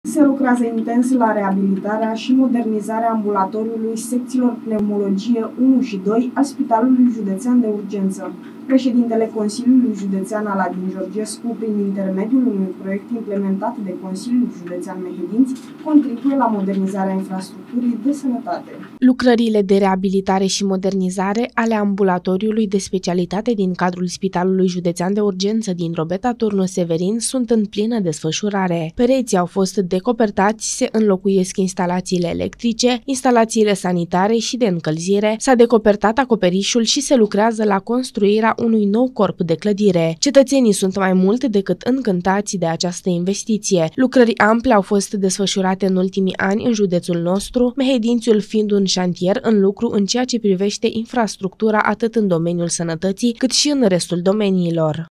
Se lucrează intens la reabilitarea și modernizarea ambulatoriului secțiilor pneumologie 1 și 2 al Spitalului Județean de Urgență. Președintele Consiliului Județean Aladin Georgescu, prin intermediul unui proiect implementat de Consiliul Județean Mehedinți, contribuie la modernizarea infrastructurii de sănătate. Lucrările de reabilitare și modernizare ale ambulatoriului de specialitate din cadrul Spitalului Județean de Urgență din Robeta Turnu Severin sunt în plină desfășurare. Pereții au fost decopertați, se înlocuiesc instalațiile electrice, instalațiile sanitare și de încălzire, s-a decopertat acoperișul și se lucrează la construirea unui nou corp de clădire. Cetățenii sunt mai mult decât încântați de această investiție. Lucrări ample au fost desfășurate în ultimii ani în județul nostru, Mehedințiul fiind un șantier în lucru în ceea ce privește infrastructura atât în domeniul sănătății cât și în restul domeniilor.